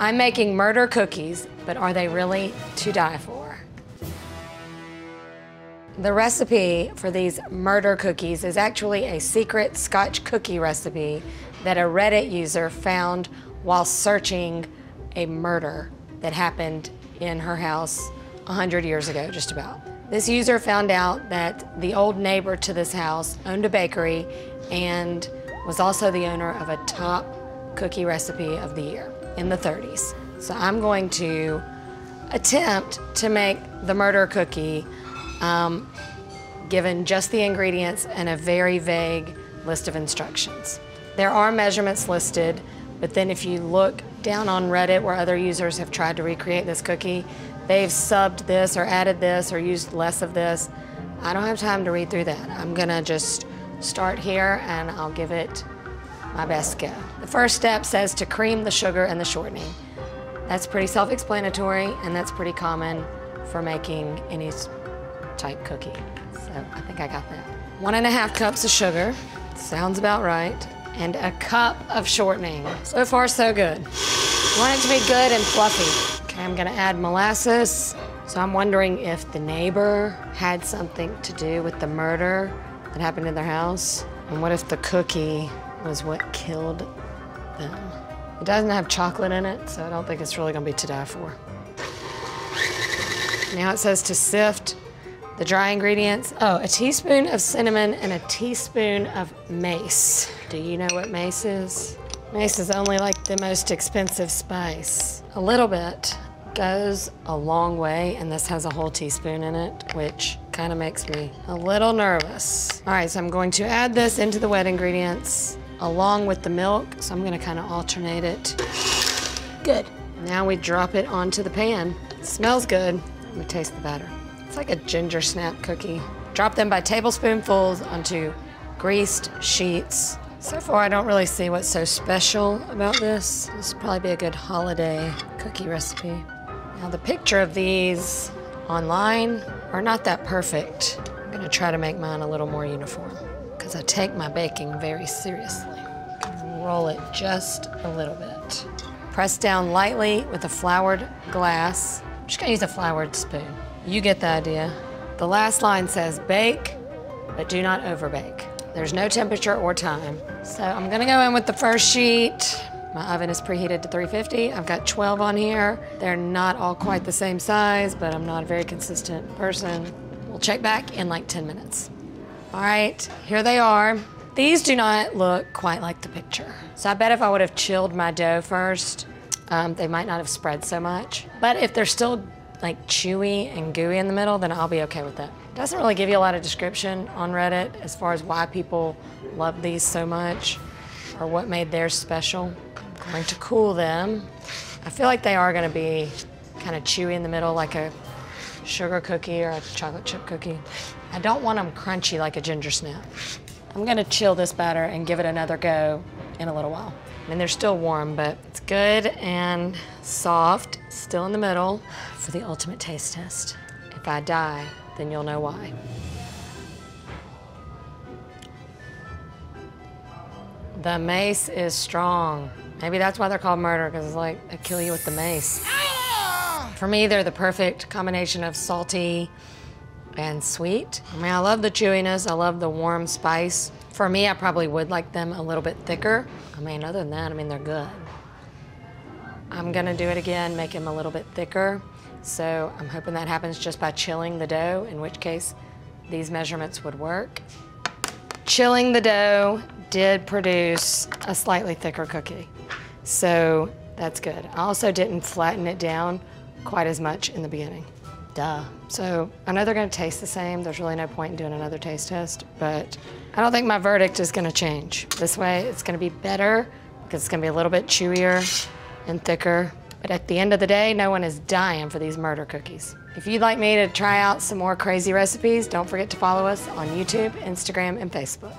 I'm making murder cookies, but are they really to die for? The recipe for these murder cookies is actually a secret Scotch cookie recipe that a Reddit user found while searching a murder that happened in her house 100 years ago, just about. This user found out that the old neighbor to this house owned a bakery and was also the owner of a top cookie recipe of the year in the 30s. So I'm going to attempt to make the murder cookie um, given just the ingredients and a very vague list of instructions. There are measurements listed, but then if you look down on Reddit where other users have tried to recreate this cookie, they've subbed this or added this or used less of this. I don't have time to read through that. I'm gonna just start here and I'll give it my best go. The first step says to cream the sugar and the shortening. That's pretty self-explanatory and that's pretty common for making any type cookie. So I think I got that. One and a half cups of sugar, sounds about right, and a cup of shortening. So far, so good. Want it to be good and fluffy. Okay, I'm gonna add molasses. So I'm wondering if the neighbor had something to do with the murder that happened in their house. And what if the cookie was what killed them? It doesn't have chocolate in it, so I don't think it's really gonna be to die for. Now it says to sift the dry ingredients. Oh, a teaspoon of cinnamon and a teaspoon of mace. Do you know what mace is? Mace is only like the most expensive spice. A little bit goes a long way, and this has a whole teaspoon in it, which kind of makes me a little nervous. All right, so I'm going to add this into the wet ingredients along with the milk, so I'm gonna kind of alternate it. Good. Now we drop it onto the pan. It smells good. Me taste the batter. It's like a ginger snap cookie. Drop them by tablespoonfuls onto greased sheets. So far, I don't really see what's so special about this. This would probably be a good holiday cookie recipe. Now, the picture of these online are not that perfect. I'm gonna try to make mine a little more uniform because I take my baking very seriously. Roll it just a little bit. Press down lightly with a floured glass. I'm just gonna use a floured spoon. You get the idea. The last line says bake, but do not overbake. There's no temperature or time. So I'm gonna go in with the first sheet. My oven is preheated to 350. I've got 12 on here. They're not all quite the same size, but I'm not a very consistent person. We'll check back in like 10 minutes. All right, here they are. These do not look quite like the picture. So I bet if I would have chilled my dough first, um, they might not have spread so much. But if they're still like chewy and gooey in the middle, then I'll be okay with that. Doesn't really give you a lot of description on Reddit as far as why people love these so much or what made theirs special. I'm going to cool them. I feel like they are gonna be kind of chewy in the middle like a sugar cookie or a chocolate chip cookie. I don't want them crunchy like a ginger snap. I'm gonna chill this batter and give it another go in a little while. I mean, they're still warm, but it's good and soft, still in the middle for the ultimate taste test. If I die, then you'll know why. The mace is strong. Maybe that's why they're called murder, because it's like they kill you with the mace. For me, they're the perfect combination of salty and sweet. I mean, I love the chewiness, I love the warm spice. For me, I probably would like them a little bit thicker. I mean, other than that, I mean, they're good. I'm gonna do it again, make them a little bit thicker. So I'm hoping that happens just by chilling the dough, in which case these measurements would work. Chilling the dough did produce a slightly thicker cookie. So that's good. I also didn't flatten it down quite as much in the beginning. Duh. So I know they're gonna taste the same. There's really no point in doing another taste test, but I don't think my verdict is gonna change. This way it's gonna be better because it's gonna be a little bit chewier and thicker. But at the end of the day, no one is dying for these murder cookies. If you'd like me to try out some more crazy recipes, don't forget to follow us on YouTube, Instagram, and Facebook.